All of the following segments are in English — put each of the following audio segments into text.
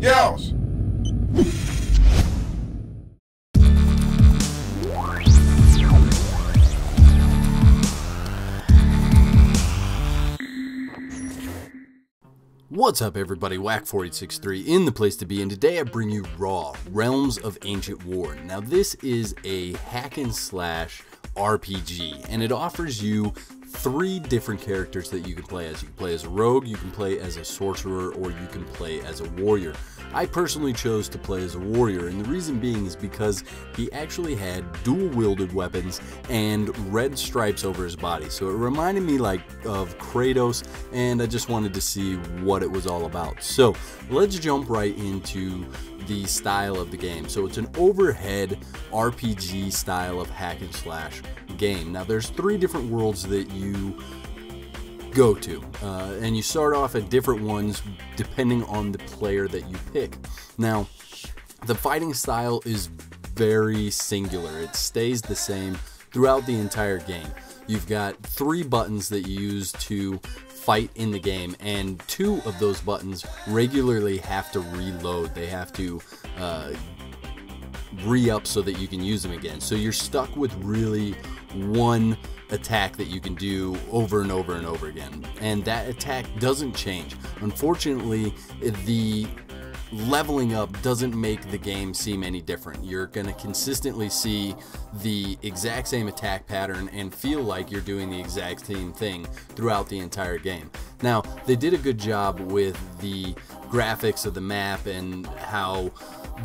Yeousch! What's up everybody, Whack4863 in the place to be and today I bring you Raw, Realms of Ancient War. Now this is a hack and slash RPG and it offers you three different characters that you can play as. You can play as a rogue, you can play as a sorcerer, or you can play as a warrior. I personally chose to play as a warrior, and the reason being is because he actually had dual wielded weapons and red stripes over his body. So it reminded me like of Kratos, and I just wanted to see what it was all about. So let's jump right into the style of the game. So it's an overhead RPG style of hack and slash game. Now there's three different worlds that you go to, uh, and you start off at different ones depending on the player that you pick. Now, the fighting style is very singular. It stays the same throughout the entire game. You've got three buttons that you use to fight in the game, and two of those buttons regularly have to reload. They have to uh, re up so that you can use them again. So you're stuck with really one attack that you can do over and over and over again. And that attack doesn't change. Unfortunately, the leveling up doesn't make the game seem any different. You're going to consistently see the exact same attack pattern and feel like you're doing the exact same thing throughout the entire game. Now, they did a good job with the graphics of the map and how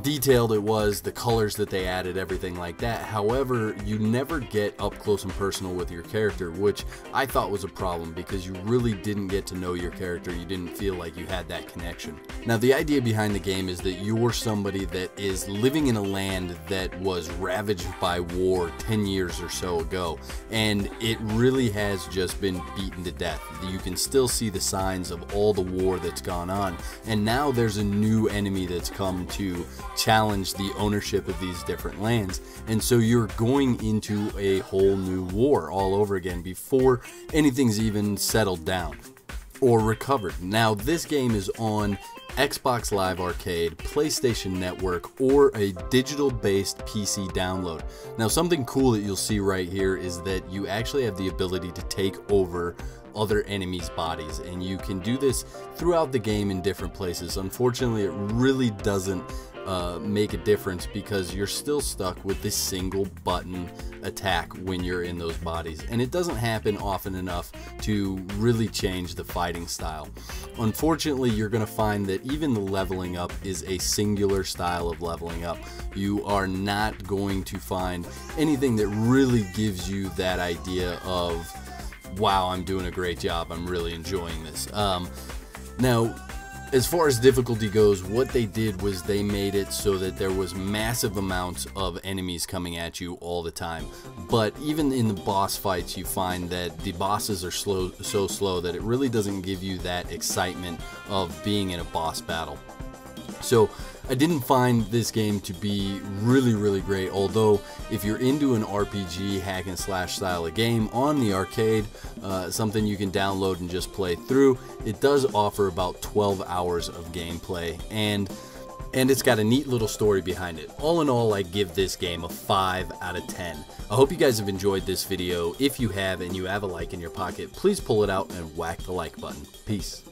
detailed it was, the colors that they added, everything like that. However, you never get up close and personal with your character, which I thought was a problem because you really didn't get to know your character. You didn't feel like you had that connection. Now, the idea behind the game is that you're somebody that is living in a land that was ravaged by war 10 years or so ago, and it really has just been beaten to death. You can still see the signs of all the war that's gone on, and now there's a new enemy that's come to challenge the ownership of these different lands. And so you're going into a whole new war all over again before anything's even settled down or recovered. Now, this game is on Xbox Live Arcade, PlayStation Network, or a digital based PC download. Now, something cool that you'll see right here is that you actually have the ability to take over other enemies' bodies, and you can do this throughout the game in different places. Unfortunately, it really doesn't uh, make a difference because you're still stuck with this single button attack when you're in those bodies. And it doesn't happen often enough to really change the fighting style. Unfortunately you're going to find that even the leveling up is a singular style of leveling up. You are not going to find anything that really gives you that idea of wow i'm doing a great job. I'm really enjoying this. Um, now as far as difficulty goes, what they did was they made it so that there was massive amounts of enemies coming at you all the time. But even in the boss fights, you find that the bosses are slow, so slow that it really doesn't give you that excitement of being in a boss battle. So I didn't find this game to be really, really great. Although, if you're into an RPG hack and slash style of game on the arcade, uh, something you can download and just play through, it does offer about 12 hours of gameplay. And and it's got a neat little story behind it. All in all, I give this game a 5 out of 10. I hope you guys have enjoyed this video. If you have and you have a like in your pocket, please pull it out and whack the like button. Peace.